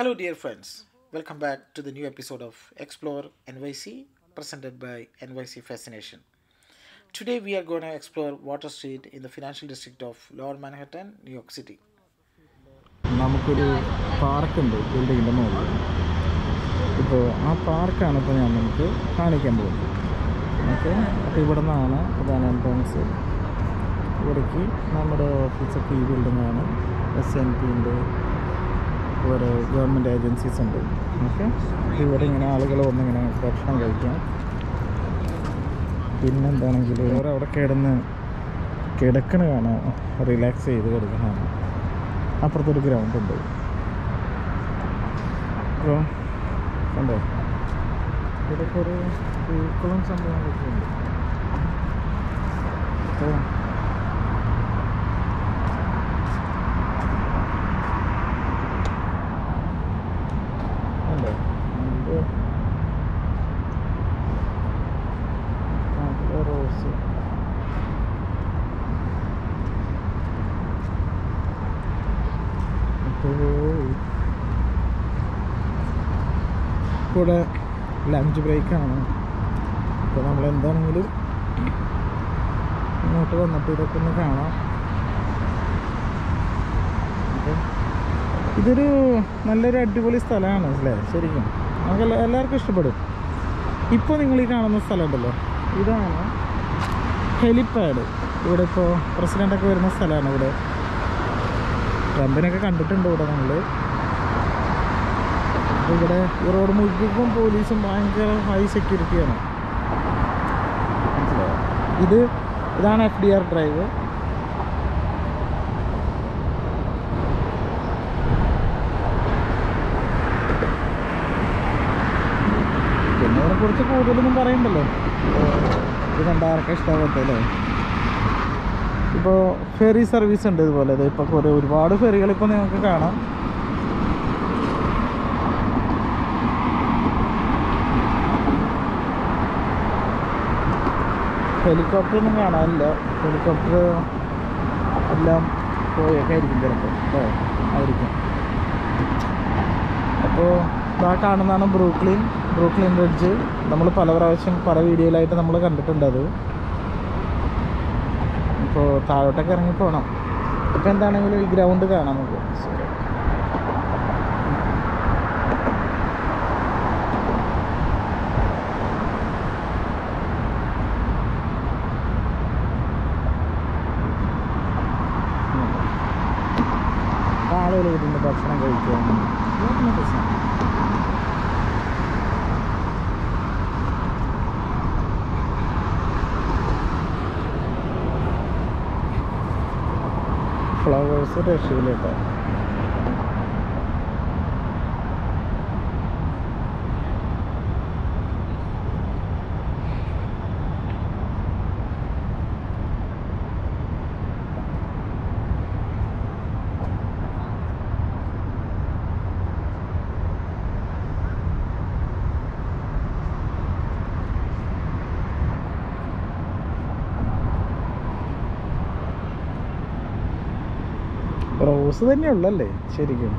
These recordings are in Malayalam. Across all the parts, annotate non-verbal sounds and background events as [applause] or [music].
Hello, dear friends. Welcome back to the new episode of Explore NYC presented by NYC Fascination. Today, we are going to explore Water Street in the financial district of Lower Manhattan, New York City. നമുക്കൊരു പാർക്കുണ്ട് ബിൽഡിങ്ങിന്റെ മുകളിൽ ഇപ്പോൾ ആ പാർക്കാണ് ഇപ്പോൾ ഞാൻ നമുക്ക് കാണിക്കാൻ പോകുന്നത് ഓക്കെ അപ്പോൾ ഇവിടെ നിന്നാണ് പ്രധാന എൻട്രൻസ് ഇവിടേക്ക് നമ്മുടെ ഓഫീസൊക്കെ ഈ ബിൽഡിങ്ങാണ് എസ് എൻ പി ഉണ്ട് വേറെ ഗവൺമെന്റ് ഏജൻസീസ് ഉണ്ട്. ഓക്കെ. ഇവിടെ ഇങ്ങനെ ആളുകൾ വന്നിങ്ങനെ ഭക്ഷണം കഴിക്കാം. പിന്നെന്താണെങ്കിൽ വേറെ അവിടെ കിടന്ന് കിടക്കണ കാണാം. റിലാക്സ് ചെയ്ത് കിടക്കണതാണ് അപ്പുറത്തൊരു ഗ്രൗണ്ട് ഉണ്ട്. അപ്പോൾ കണ്ടോ? ഇവിടെ ഒരു പൂക്കളും സംഭവങ്ങളൊക്കെ ഉണ്ട്. അപ്പോൾ കണ്ടോ നല്ല നല്ല റോസ് അപ്പോൾ ഇവിടെ ലഞ്ച് ബ്രേക്കാണ് അപ്പോൾ നമ്മൾ എന്താണെങ്കിലും ഇങ്ങോട്ട് വന്നിട്ട് ഇതൊക്കെ ഒന്ന് കാണാം. ഇതൊരു നല്ലൊരു അടിപൊളി സ്ഥലമാണ് അല്ലേ? ശരിക്കും. നമുക്ക് എല്ലാ- എല്ലാവർക്കും ഇഷ്ടപ്പെടും. ഇപ്പോൾ നിങ്ങൾ ഈ കാണുന്ന സ്ഥലം ഉണ്ടല്ലോ ഇതാണ് ഹെലിപ്പാഡ് ഇവിടെ ഇപ്പോൾ പ്രസിഡന്റൊക്കെ വരുന്ന സ്ഥലമാണ് ഇവിടെ. ട്രംപിനൊക്കെ കണ്ടിട്ടുണ്ട് ഇവിടെ നമ്മൾ ഇവിടെ ഈ റോഡ് മുഴുവൻ പോലീസും ഭയങ്കര ഹൈ സെക്യൂരിറ്റിയാണ് മനസ്സിലായോ? ഇത് ഇതാണ് എഫ് ഡി ആർ ഡ്രൈവ് പിന്നെ കുറച്ച് കൂടുതലൊന്നും പറയണ്ടല്ലോ. ഇത് കണ്ടാർക്കും അല്ലേ? ഇപ്പോൾ ഫെറി സർവീസ് ഉണ്ട് ഇതുപോലെ. ഇത് ഇപ്പോൾ ഒരുപാട് ഫെറികൾ ഇപ്പോൾ നിങ്ങൾക്ക് കാണാം. ഹെലികോപ്റ്റർ ഒന്നും കാണാനില്ല. ഹെലികോപ്റ്റർ എല്ലാം പോയൊക്കെ ആയിരിക്കും ചിലപ്പോൾ. അല്ലേ ആയിരിക്കും. അപ്പോൾ ഇതാ കാണുന്നതാണ് ബ്രൂക്ലിൻ ബ്രൂക്ലിൻ ബ്രിഡ്ജ്. നമ്മൾ പല പ്രാവശ്യം പല വീഡിയോയിലായിട്ട് നമ്മൾ കണ്ടിട്ടുണ്ട് അത്. ഇപ്പോൾ താഴോട്ടൊക്കെ ഇറങ്ങി പോകണം ഇപ്പോൾ എന്താണെങ്കിലും ഈ ഗ്രൗണ്ട് കാണാം നമുക്ക്. ഫ്ലവേഴ്സ് രക്ഷയിലിട്ടോ റോസ് തന്നെയുള്ളല്ലേ ശരിക്കും.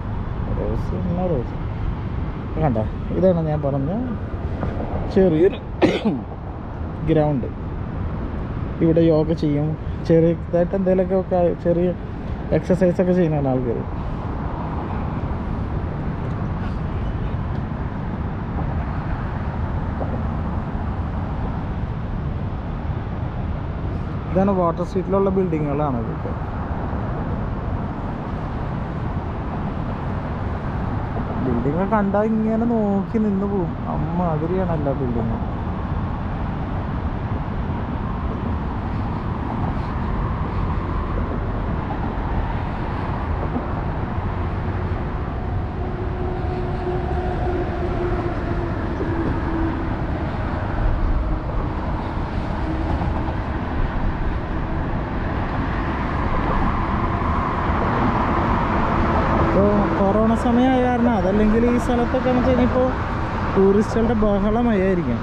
റോസ് എന്നാ റോസ് കണ്ട ഇതാണ് ഞാൻ പറഞ്ഞ ചെറിയൊരു [coughs] ഗ്രൗണ്ട്. ഇവിടെ യോഗ ചെയ്യും. ചെറിയതായിട്ട് എന്തെങ്കിലുമൊക്കെ ചെറിയ എക്സസൈസ് ഒക്കെ ചെയ്യുന്നതാണ് ആൾക്കാർ. ഇതാണ് വാട്ടർ സ്ട്രീറ്റിലുള്ള ബിൽഡിങ്ങുകളാണ് ഇതൊക്കെ. ബിൽഡിങ് കണ്ടാൽ ഇങ്ങനെ നോക്കി നിന്ന് പോവും. അമ്മാതിരിയാണ് എല്ലാ ബിൽഡിങ്ങും ഇപ്പോൾ കൊറോണ സമയമായ കാരണം അതല്ലെങ്കിൽ ഈ സ്ഥലത്തൊക്കെ എന്ന് വെച്ച് കഴിഞ്ഞാൽ ഇപ്പോൾ ടൂറിസ്റ്റുകളുടെ ബഹളമയായിരിക്കും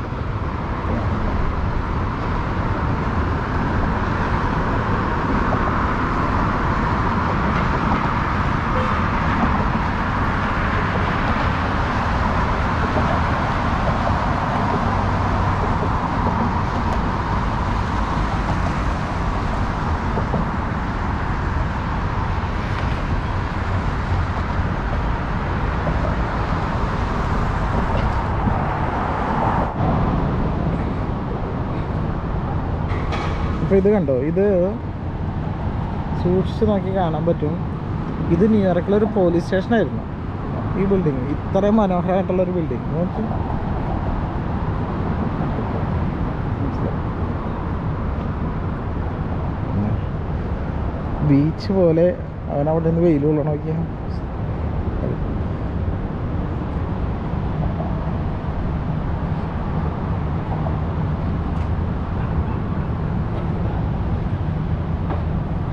അപ്പോൾ ഇത് കണ്ടോ? ഇത് സൂക്ഷിച്ച് നോക്കി കാണാൻ പറ്റും. ഇത് ന്യൂയോർക്കിലൊരു പോലീസ് സ്റ്റേഷനായിരുന്നു ഈ ബിൽഡിങ് ഇത്രയും മനോഹരമായിട്ടുള്ളൊരു ബിൽഡിങ് നോക്കി. ബീച്ച് പോലെ അവനവിടെ നിന്ന് വെയിൽ നോക്കിയാൽ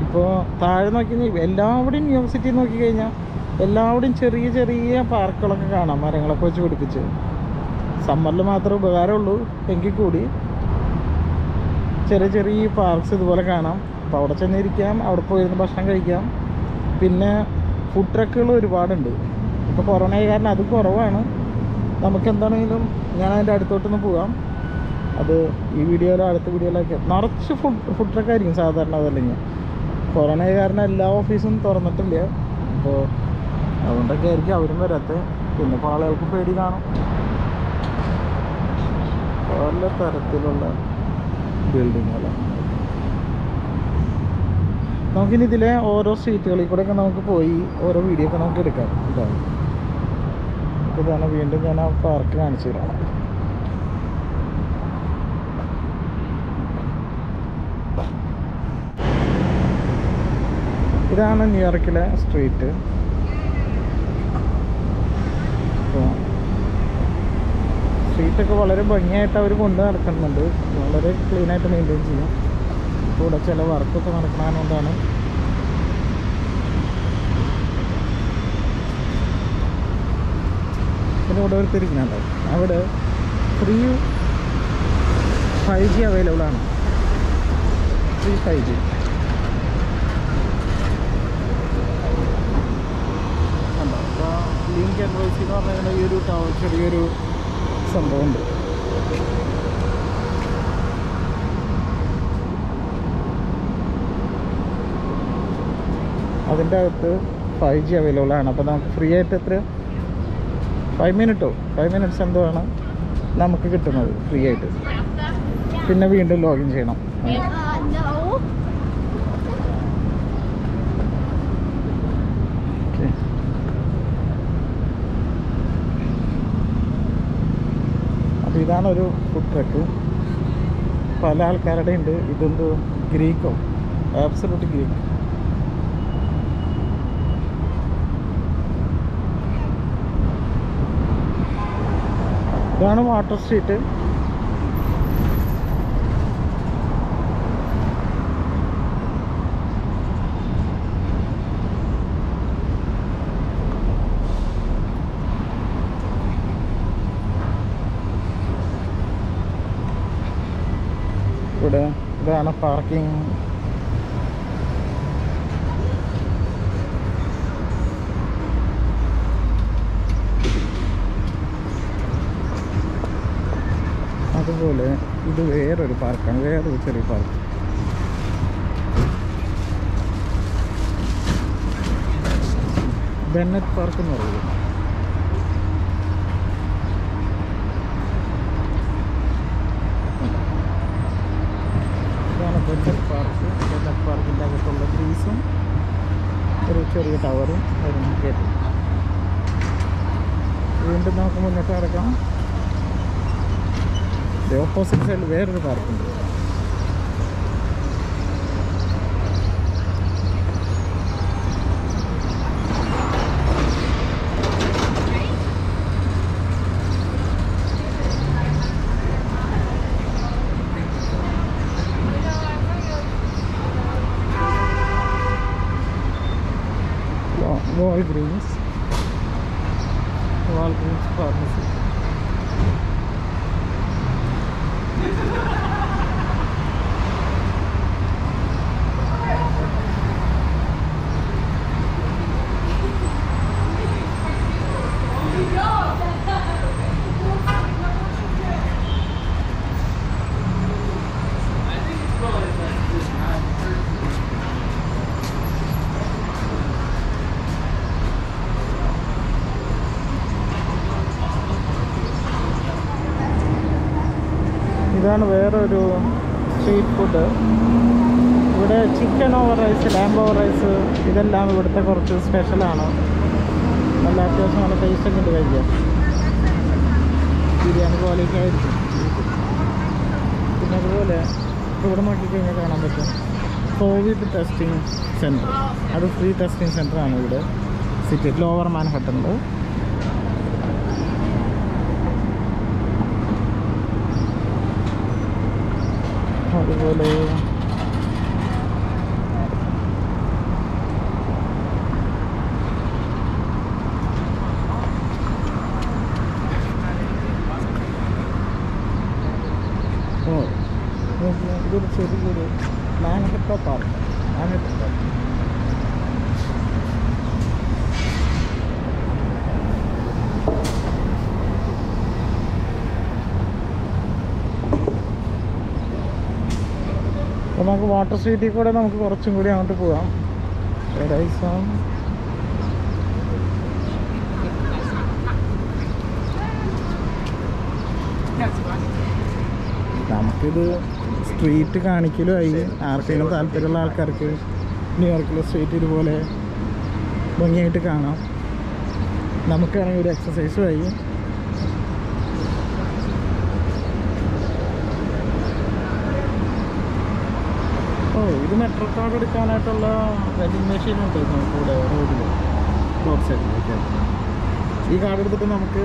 ഇപ്പോൾ താഴെ നോക്കി എല്ലാവിടെയും യൂണിവേഴ്സിറ്റി സിറ്റി നോക്കി കഴിഞ്ഞാൽ എല്ലാവിടെയും ചെറിയ ചെറിയ പാർക്കുകളൊക്കെ കാണാം മരങ്ങളൊക്കെ വെച്ച് പിടിപ്പിച്ച്. സമ്മറിൽ മാത്രമേ ഉപകാരമുള്ളൂ എങ്കിൽ കൂടി ചെറിയ ചെറിയ പാർക്ക്സ് ഇതുപോലെ കാണാം. അപ്പോൾ അവിടെ ചെന്നിരിക്കാം അവിടെ പോയിരുന്ന് ഭക്ഷണം കഴിക്കാം. പിന്നെ ഫുഡ് ട്രക്കുകൾ ഒരുപാടുണ്ട്. ഇപ്പോൾ കൊറോണ കാരണം അത് കുറവാണ്. നമുക്ക് എന്താണെങ്കിലും ഞാൻ അതിന്റെ അടുത്തോട്ടൊന്ന് പോകാം അത് ഈ വീഡിയോയിലോ അടുത്ത വീഡിയോയിലൊക്കെ നിറച്ച് ഫുഡ് ഫുഡ് ട്രക്കായിരിക്കും സാധാരണ അതല്ലെങ്കിൽ. കൊറോണ കാരണം എല്ലാ ഓഫീസും തുറന്നിട്ടില്ല. അപ്പോൾ അതുകൊണ്ടൊക്കെ ആയിരിക്കും അവരും വരാത്തത് പിന്നെ ഇപ്പോൾ ആളുകൾക്ക് പേടി കാണും. പല തരത്തിലുള്ള ബിൽഡിങ്ങുകളാണ് നമുക്കിനി ഇതിലെ ഓരോ സ്ട്രീറ്റുകളിൽ കൂടെ ഒക്കെ നമുക്ക് പോയി ഓരോ വീഡിയോ ഒക്കെ നമുക്ക് എടുക്കാം. ഇതാണ്. ഇതാണ് വീണ്ടും ഞാൻ ആ പാർക്ക് കാണിച്ചു തരാം. ഇതാണ് ന്യൂയോർക്കിലെ സ്ട്രീറ്റ്. സ്ട്രീറ്റൊക്കെ വളരെ ഭംഗിയായിട്ട് അവർ കൊണ്ട് നടക്കുന്നുണ്ട്. വളരെ ക്ലീനായിട്ട് മെയിന്റെയിൻ ചെയ്യും. കൂടെ ചില വർക്കൊക്കെ നടക്കണമെന്നുകൊണ്ടാണ് പിന്നെ ഇവിടെ ഒരു തിരിക്കുന്നുണ്ട് അവിടെ ഫ്രീ ഫൈവ് ജി അവൈലബിൾ ആണ്. ഫ്രീ ഫൈവ് ജി കണ്ടോ അപ്പോൾ ലിങ്ക് എൻ വൈ സി എന്ന് പറഞ്ഞാൽ ഈ ഒരു ചെറിയൊരു സംഭവമുണ്ട്. അതിന്റെ അകത്ത് ഫൈവ് ജി അവൈലബിൾ ആണ്. അപ്പോൾ നമുക്ക് ഫ്രീ ആയിട്ട് എത്ര? ഫൈവ് മിനിറ്റോ ഫൈവ് മിനിറ്റ്സ് എന്തോ ആണ് നമുക്ക് കിട്ടുന്നത് ഫ്രീ ആയിട്ട്. പിന്നെ വീണ്ടും ലോഗിൻ ചെയ്യണം Uh, no. ഓക്കെ അപ്പോൾ ഇതാണ് ഒരു ഫുഡ് ട്രക്ക് പല ആൾക്കാരുടെ ഉണ്ട്. ഇതെന്തോ ഗ്രീക്കോ? ആബ്സലൂട്ട് ഗ്രീക്ക് ഇതാണ് വാട്ടർ സ്ട്രീറ്റ് ഇവിടെ ഇതാണ് പാർക്കിംഗ് അതുപോലെ ഇത് വേറൊരു പാർക്കാണ് വേറൊരു ചെറിയ പാർക്ക് ബെന്നറ്റ് പാർക്ക് എന്ന് പറയുന്നത് ഇതാണ് ബെന്നറ്റ് പാർക്ക് ബെന്നറ്റ് പാർക്കിന്റെ അകത്തുള്ള ഗ്രീസും ഒരു ചെറിയ ടവറും വരും കേട്ടു വീണ്ടും നമുക്ക് മുന്നോട്ട് കിടക്കാം ഓപ്പോസിറ്റ് സൈഡിൽ വേറൊരു പാർക്കുണ്ട്. all greens ഇതാണ് വേറൊരു സ്ട്രീറ്റ് ഫുഡ് ഇവിടെ chicken over rice lamb over rice ഇതെല്ലാം ഇവിടുത്തെ കുറച്ച് സ്പെഷ്യലാണ് നല്ല അത്യാവശ്യം നല്ല ടേസ്റ്റ് ഒക്കെ ഉണ്ട് കഴിക്കാം ബിരിയാണി പോലെയൊക്കെ ആയിരിക്കും. പിന്നെ അതുപോലെ ഇവിടെ നോക്കിക്കഴിഞ്ഞാൽ കാണാൻ പറ്റും. കോവിഡ് ടെസ്റ്റിംഗ് സെന്റർ അത് ഫ്രീ ടെസ്റ്റിംഗ് സെന്ററാണ് ഇവിടെ. സിറ്റി ലോവർ മാൻഹട്ടണിൽ അതുപോലെ ഓ നോക്കിയേ, ഇതൊരു ചെറിയൊരു മാൻഹട്ട പാർക്ക് മാൻഹട്ട പാർക്ക് അപ്പോൾ നമുക്ക് വാട്ടർ സ്ട്രീറ്റിൽ കൂടെ നമുക്ക് കുറച്ചും കൂടി അങ്ങോട്ട് പോകാം ഏകദേശം നമുക്കിത് സ്ട്രീറ്റ് കാണിക്കലുമായി ആർക്കെങ്കിലും താല്പര്യമുള്ള ആൾക്കാർക്ക് ന്യൂയോർക്കിലെ സ്ട്രീറ്റ് ഇതുപോലെ ഭംഗിയായിട്ട് കാണാം. നമുക്കാണെങ്കിൽ ഒരു എക്സസൈസുമായി ഓ ഇത് മെട്രോ കാർഡ് എടുക്കാനായിട്ടുള്ള വെൻഡിങ് മെഷീൻ ഉണ്ട് നമുക്ക് ഇവിടെ റോഡിൽ റോഡ് സൈഡിലേക്ക് ഈ കാർഡ് എടുത്തിട്ട് നമുക്ക്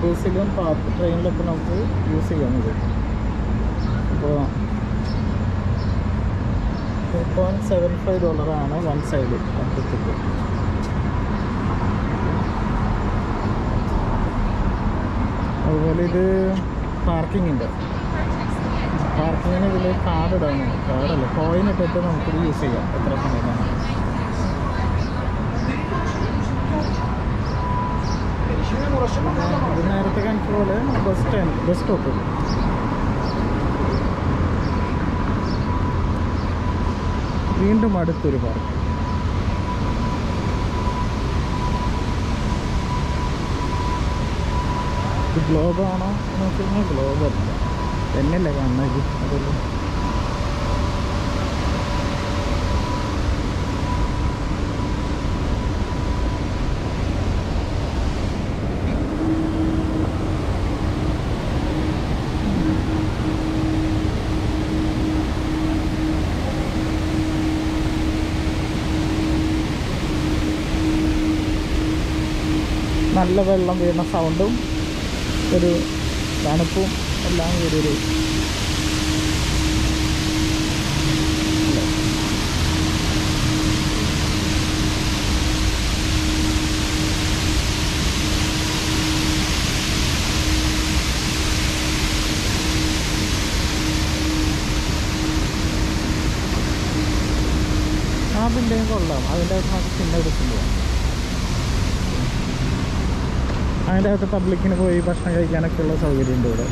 ബസ്സിലും ട്രെയിനിലൊക്കെ നമുക്ക് യൂസ് ചെയ്യാൻ ഇത്. അപ്പോൾ ടു പോയിന്റ് സെവൻ ഫൈവ് ഡോളറാണ് വൺ സൈഡ് ടിക്കറ്റ് അതുപോലെ ഇത് പാർക്കിംഗ് പാർക്കിങ്ങിന് ഇതിൽ കാർഡ് ഇടാണ് കാർഡല്ല കോയിൻ ഇട്ടിട്ട് നമുക്കിത് യൂസ് ചെയ്യാം. എത്ര സമയത്താണ് ഇത് നേരത്തെ കാണിച്ച പോലെ ബസ് സ്റ്റാൻഡ് ബസ് സ്റ്റോപ്പ് വീണ്ടും അടുത്തൊരു പാർക്ക് ഇത് ഗ്ലോബാണോ നോക്കി കഴിഞ്ഞാൽ ഗ്ലോബ് അല്ല. തന്നെയല്ലേ കാണുന്നത്? അതല്ലേ നല്ല വെള്ളം വീണ സൗണ്ടും ഒരു തണുപ്പും എല്ലാം കൂടി ഒരു കൊള്ളാം. അതിന്റെ അകത്ത് എടുക്കില്ല അതിന്റെ അകത്ത് പബ്ലിക്കിന് പോയി ഭക്ഷണം കഴിക്കാനൊക്കെ ഉള്ള സൗകര്യമുണ്ട് ഇവിടെ.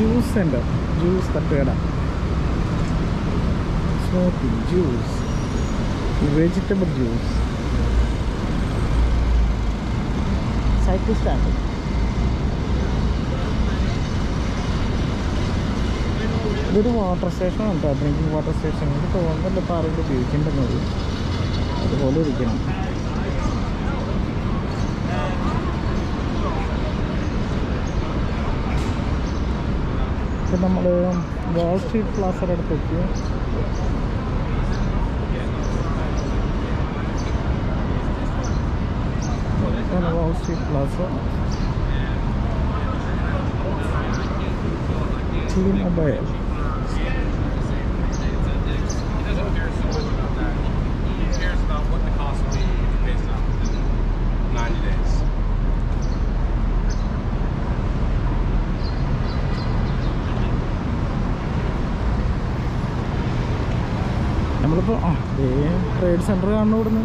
ജ്യൂസ് സെന്റർ ജ്യൂസ് തട്ടുകട. Smoothie juice vegetable juice cycle stand ഇതൊരു വാട്ടർ സ്റ്റേഷൻ ഉണ്ട് ഡ്രിങ്കിങ് വാട്ടർ സ്റ്റേഷൻ എനിക്ക് തോന്നുന്നില്ല ഇപ്പോൾ ആരെങ്കിലും ഉപയോഗിക്കേണ്ടുന്നത്. അതുപോലെ ഇരിക്കണം. നമ്മൾ വാൾ സ്ട്രീറ്റ് പ്ലാസയുടെ അടുത്തെത്തി ഇതാണ് Wall Street Plaza T Mobile He doesn't care so much about that. He cares about what the cost will be നമ്മളിപ്പോൾ ആ ട്രേഡ് സെന്റർ കാണുന്ന ഇവിടുന്ന്.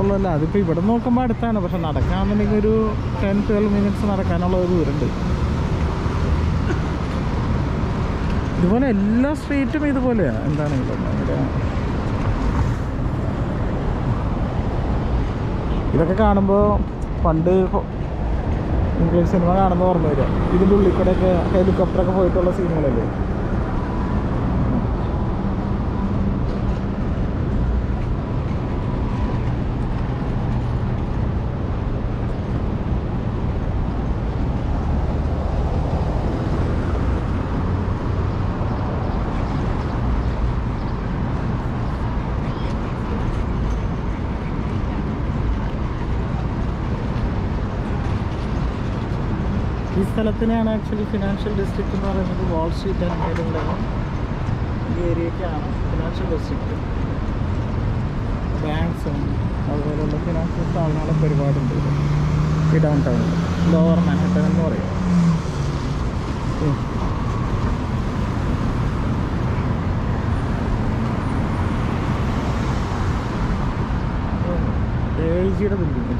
ഉള്ളതല്ല അതിപ്പോൾ ഇവിടെ നോക്കുമ്പോൾ അടുത്താണ്. പക്ഷെ നടക്കാന്നുണ്ടെങ്കിൽ ഒരു ടെൻ ട്വൽവ് മിനിറ്റ്സ് നടക്കാനുള്ള ഒരു ദൂരമുണ്ട്. ഇതുപോലെ എല്ലാ സ്ട്രീറ്റും ഇതുപോലെയാണ് എന്താണ് ഇവിടെ ഇതൊക്കെ കാണുമ്പോൾ പണ്ട് ഇംഗ്ലീഷ് സിനിമ കാണുന്ന ഓർമ്മ വരിക. ഇതിന്റെ ഉള്ളിൽ കൂടെയൊക്കെ ഹെലികോപ്റ്ററൊക്കെ പോയിട്ടുള്ള സീനുകളല്ലേ ഈ സ്ഥലത്തിനെയാണ് ആക്ച്വലി ഫിനാൻഷ്യൽ ഡിസ്ട്രിക്റ്റ് എന്ന് പറയുന്നത് വാൾ സ്ട്രീറ്റ് എന്നതിലുള്ള ഈ ഏരിയയ്ക്കാണ് ഫിനാൻഷ്യൽ ഡിസ്ട്രിക്റ്റ് ബാങ്ക്സും അതുപോലെയുള്ള ഫിനാൻഷ്യൽ സ്ഥാപനങ്ങളൊക്കെ ഒരുപാടുണ്ട്. ഈ ഡൗൺ ടൗണിൽ ലോവർ മാൻഹട്ടൻ എന്ന് പറയും. എൽ ജിയുടെ ബിൽഡിംഗ്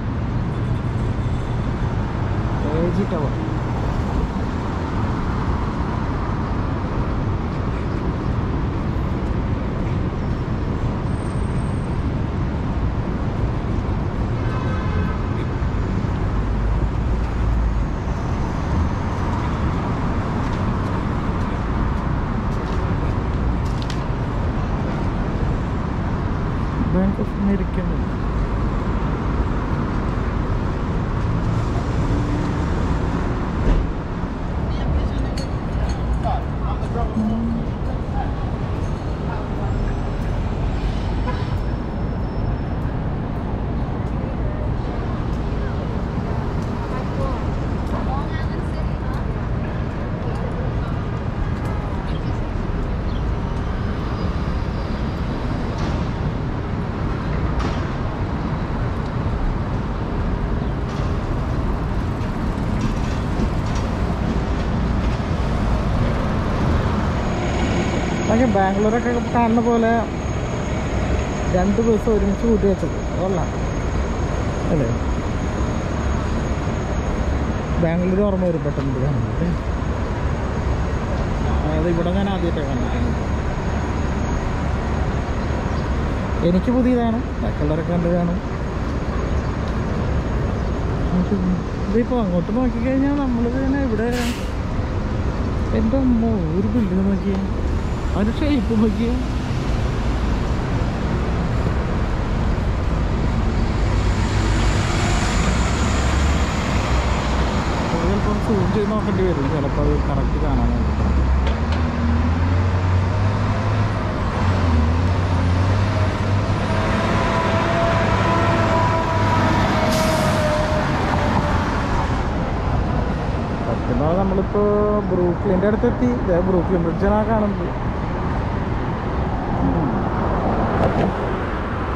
എൽ ജി ടവർ പക്ഷെ ബാംഗ്ലൂരൊക്കെ കാണുന്ന പോലെ രണ്ട് ദിവസം ഒരുമിച്ച് കൂട്ടി വെച്ചത്. കൊള്ളാം. അല്ലേ? ബാംഗ്ലൂർ ഓർമ്മ വരും പെട്ടെന്ന് അതായത് ഇവിടെ ഞാൻ ആദ്യമായിട്ടാണ് കാണാം എനിക്ക് പുതിയതാണ്. മക്കളുടെ കണ്ടതാണ് ഇതിപ്പോൾ അങ്ങോട്ട് നോക്കിക്കഴിഞ്ഞാൽ നമ്മൾ തന്നെ ഇവിടെ. എന്റെ അമ്മ ഒരു ബിൽഡിങ് നോക്കിയേ. അതിന്റെ ഷേപ്പ് നോക്കിയേ അത് ചിലപ്പം സൂം ചെയ്ത് നോക്കേണ്ടി വരും ചിലപ്പോൾ അത് കറക്റ്റ് കാണാനായിട്ട് സത്യം നമ്മളിപ്പോൾ ബ്രൂക്ലിന്റെ അടുത്തെത്തി ബ്രൂക്ലിൻ ബ്രിഡ്ജാണ് കാണുന്നത്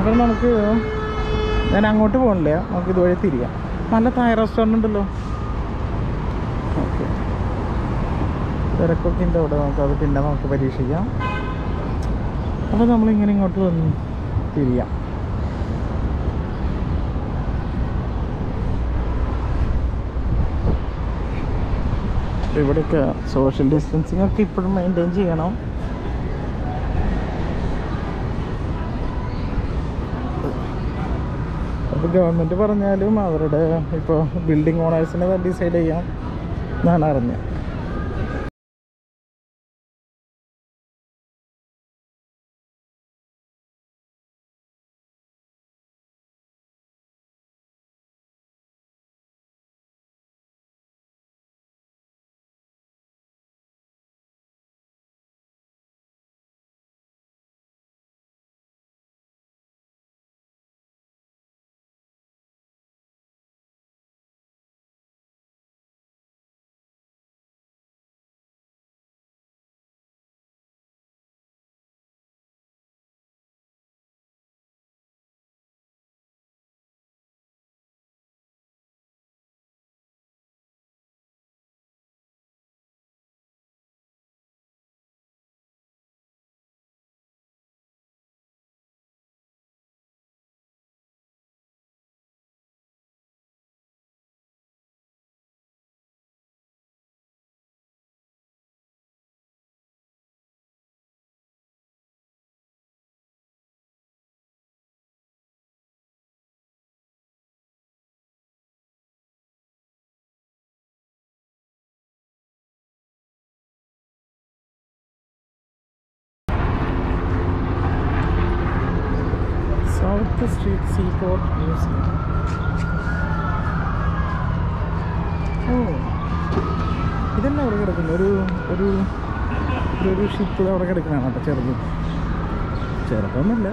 അപ്പം നമുക്ക് ഞാൻ അങ്ങോട്ട് പോകണില്ല നമുക്ക് ഇതുവഴി തിരിയാം. നല്ല തായ് റെസ്റ്റോറന്റ് ഉണ്ടല്ലോ. ഓക്കെ തിരക്കൊക്കെ ഉണ്ട് അവിടെ നമുക്കത് പിന്നെ നമുക്ക് പരീക്ഷിക്കാം. അപ്പോൾ നമ്മളിങ്ങനെ ഇങ്ങോട്ട് വന്ന് തിരിയാം. ഇവിടെയൊക്കെ സോഷ്യൽ ഡിസ്റ്റൻസിങ് ഒക്കെ ഇപ്പോഴും മെയിന്റെയിൻ ചെയ്യണം. ഗവൺമെന്റ് പറഞ്ഞാലും അവരുടെ ഇപ്പോൾ ബിൽഡിംഗ് ഓണേഴ്സിനെ ഡിസൈഡ് ചെയ്യാം എന്നാണ് അറിഞ്ഞത്. വാട്ടർ Street Seaport മ്യൂസിയം ഓ. ഇതന്നെ അവിടെ കിടക്കുന്നു. ഒരു ഒരു ഒരു ഷിപ്പ് അവിടെ കിടക്കുന്നതാണ് കേട്ടോ ചെറുത്. ചെറുതൊന്നുമില്ല.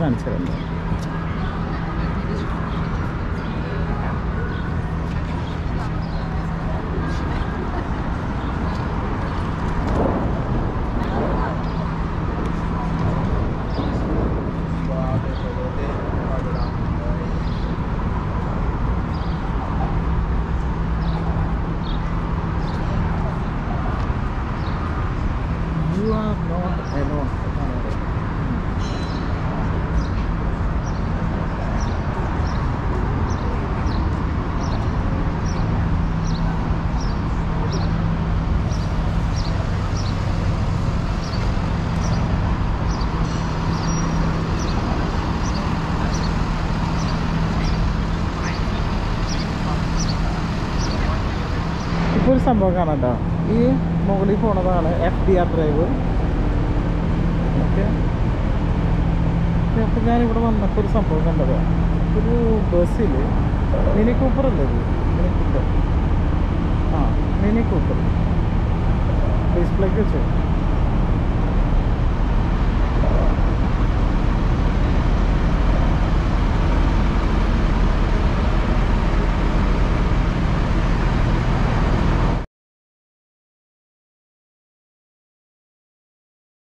കാണിച്ചതല്ല യു ആർ നോട്ട് എലോൺ ഇപ്പോൾ ഒരു സംഭവം കാണാം ഈ മുകളിൽ പോണതാണ് F D R Drive okay. അപ്പോൾ ഞാനിവിടെ വന്നപ്പോൾ ഒരു സംഭവം കണ്ടത്. ഒരു ബസ്സിൽ മിനി കൂപ്പർ അല്ലേ ഇത്? മിനി കൂപ്പർ ആ മിനി കൂപ്പർ ഡിസ്പ്ലേക്ക് വെച്ചു?